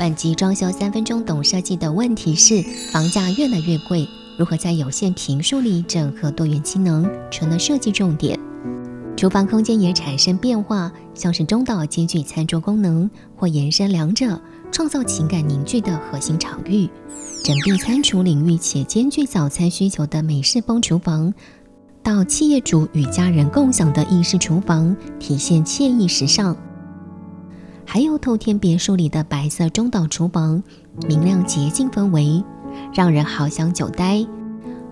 本集装修三分钟懂设计的问题是：房价越来越贵，如何在有限平数里整合多元机能，成了设计重点。厨房空间也产生变化，像是中岛兼具餐桌功能，或延伸两者，创造情感凝聚的核心场域。整并餐厨领域且兼具早餐需求的美式风厨房，到企业主与家人共享的意式厨房，体现惬意时尚。还有透天别墅里的白色中岛厨房，明亮洁净氛围，让人好想久待。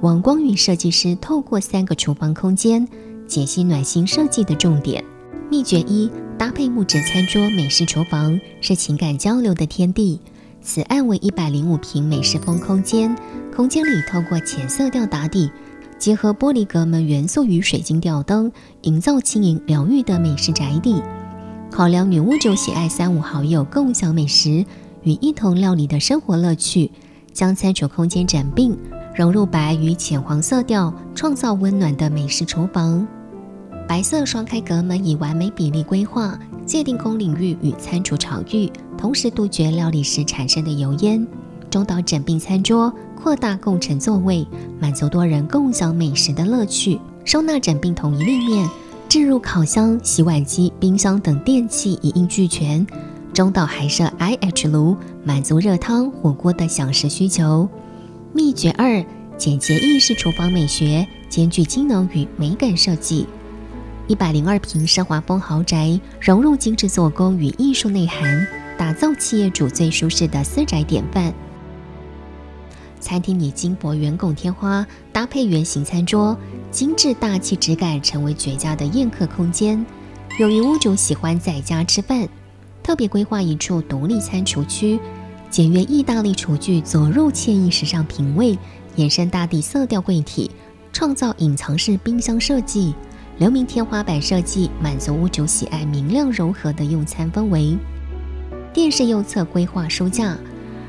王光宇设计师透过三个厨房空间。解析暖心设计的重点秘诀一：搭配木质餐桌，美式厨房是情感交流的天地。此案为一百零五平美式风空间，空间里透过浅色调打底，结合玻璃隔门元素与水晶吊灯，营造轻盈疗愈的美式宅邸。考量女屋主喜爱三五好友共享美食与一同料理的生活乐趣，将餐厨空间整并，融入白与浅黄色调，创造温暖的美食厨房。白色双开隔门以完美比例规划，界定公领域与餐厨场域，同时杜绝料理时产生的油烟。中岛整并餐桌，扩大共乘座位，满足多人共享美食的乐趣。收纳整并同一立面，置入烤箱、洗碗机、冰箱等电器一应俱全。中岛还设 IH 炉，满足热汤、火锅的享食需求。秘诀二：简洁意式厨房美学，兼具机能与美感设计。一百零二平奢华风豪宅，融入精致做工与艺术内涵，打造企业主最舒适的私宅典范。餐厅以金箔圆拱天花搭配圆形餐桌，精致大气质感成为绝佳的宴客空间。由于屋主喜欢在家吃饭，特别规划一处独立餐厨区，简约意大利厨具佐入惬意时尚品味，延伸大地色调柜体，创造隐藏式冰箱设计。流明天花板设计满足屋主喜爱明亮柔和的用餐氛围。电视右侧规划书架，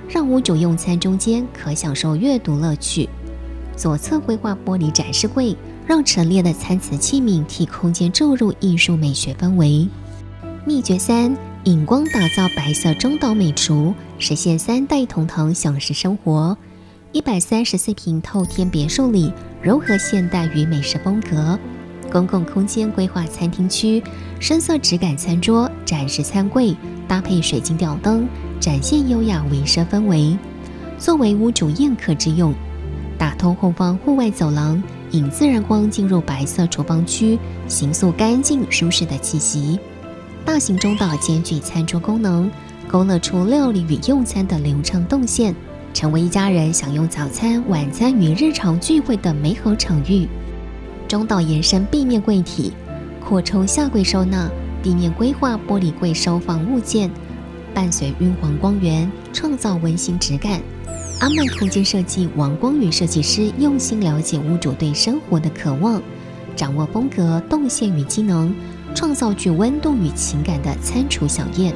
让屋主用餐中间可享受阅读乐趣。左侧规划玻璃展示柜，让陈列的餐瓷器皿替空间注入艺术美学氛围。秘诀三：引光打造白色中岛美厨，实现三代同堂享食生活。一百三十四平透天别墅里，柔和现代与美式风格。公共空间规划餐厅区，深色质感餐桌、展示餐柜，搭配水晶吊灯，展现优雅微奢氛围。作为屋主宴客之用，打通后方户外走廊，引自然光进入白色厨房区，形塑干净舒适的气息。大型中岛兼具餐桌功能，勾勒出料理与用餐的流畅动线，成为一家人享用早餐、晚餐与日常聚会的美好场域。中岛延伸壁面柜体，扩充下柜收纳，地面规划玻璃柜收放物件，伴随晕黄光源，创造温馨质感。阿曼空间设计王光宇设计师用心了解屋主对生活的渴望，掌握风格、动线与机能，创造具温度与情感的餐厨小宴。